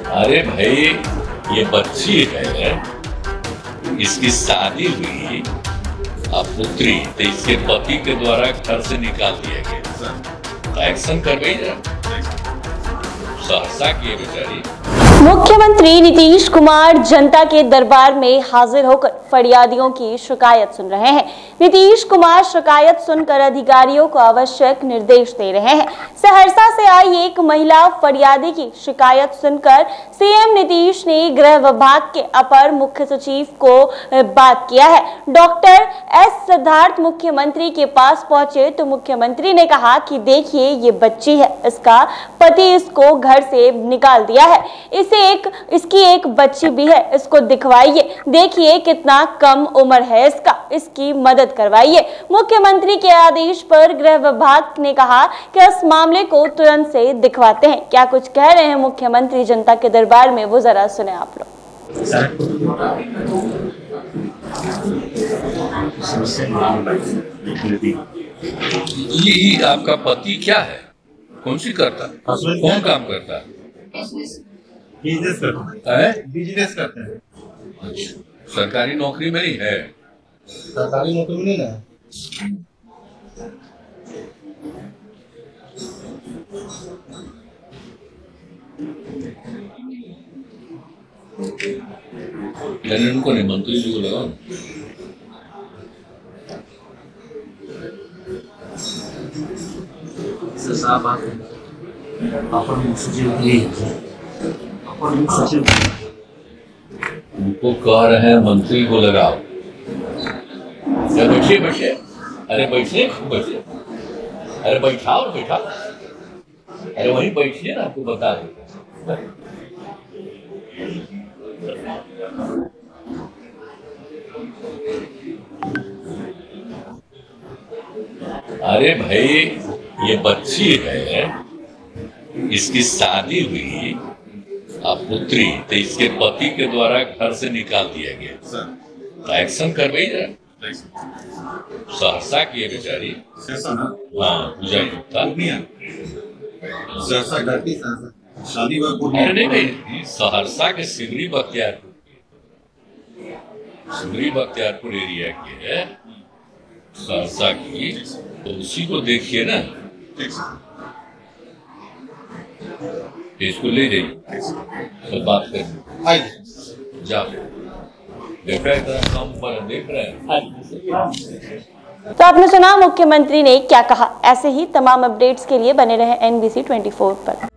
अरे भाई, ये बच्ची है, इसकी शादी हुई पुत्री तो इसके पति के द्वारा घर से निकाल दिया गया। कर गई जरा मुख्यमंत्री नीतीश कुमार जनता के दरबार में हाजिर होकर फरियादियों की शिकायत सुन रहे हैं। नीतीश कुमार शिकायत सुनकर अधिकारियों को आवश्यक निर्देश दे रहे हैं। सहरसा से आई एक महिला फरियादी की शिकायत सुनकर सीएम नीतीश ने गृह विभाग के अपर मुख्य सचिव को बात किया है। डॉक्टर एस सिद्धार्थ मुख्यमंत्री के पास पहुँचे तो मुख्यमंत्री ने कहा कि देखिए, ये बच्ची है, इसका पति इसको घर से निकाल दिया है। इसे एक, इसकी एक बच्ची भी है, इसको दिखवाइए। देखिए कितना कम उम्र है इसका, इसकी मदद करवाइए। मुख्यमंत्री के आदेश पर गृह विभाग ने कहा कि इस मामले को तुरंत से दिखवाते हैं। क्या कुछ कह रहे हैं मुख्यमंत्री जनता के दरबार में? वो जरा सुने आप लोग। ये आपका पति क्या है? कौन सी करता है? कौन काम करता है? बिज़नेस करते है। बिज़नेस करते हैं। अच्छा। सरकारी नौकरी में ही है? सरकारी नौकरी में नहीं ना उनको नहीं मंत्री जी को लगाओ सर साहब आप अपर मुख्य सचिव के अपर मुख्य सचिव उनको कह रहे हैं मंत्री को लगाओ क्या बैठिए बैठिए। अरे बैठिए बैठिए। अरे बैठाओ बैठाओ। अरे वहीं बैठिए ना आपको बता देते अरे भाई ये बच्ची है इसकी शादी हुई पुत्री तो इसके पति के द्वारा घर से निकाल दिया गया। तो एक्शन करवाई जरा सहरसा की है बेचारी। हाँ पूजा गुप्ता नहीं नहीं सहरसा के सिमरी बख्तियारपुर सिमरी बख्तियारपुर एरिया की है। सहरसा की तो उसी को देखिए ना। इसको ले जाइए। सब बात कर। आइए देखा इतना कम पर देख रहे तो आपने सुना मुख्यमंत्री ने क्या कहा? ऐसे ही तमाम अपडेट्स के लिए बने रहे एनबीसी 24 पर।